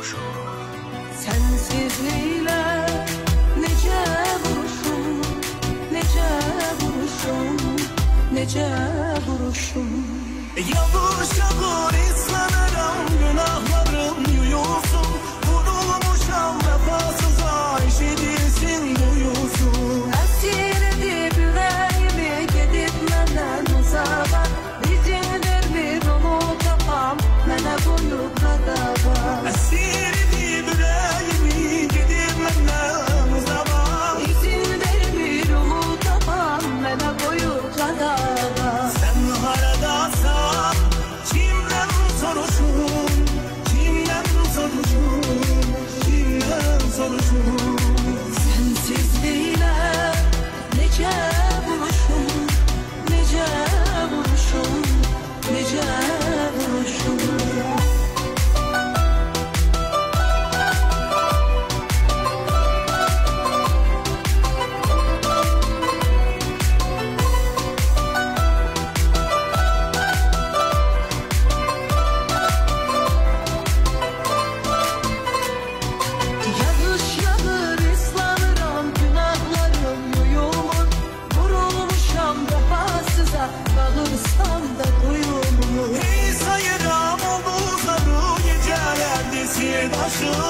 vuruşur Sənsizliklə necə vuruşum Necə vuruşum Necə vuruşum? Yavaş yavaş islanıram Bulsam da kuyumu Hey sayıram o buzları Geceler dizir başım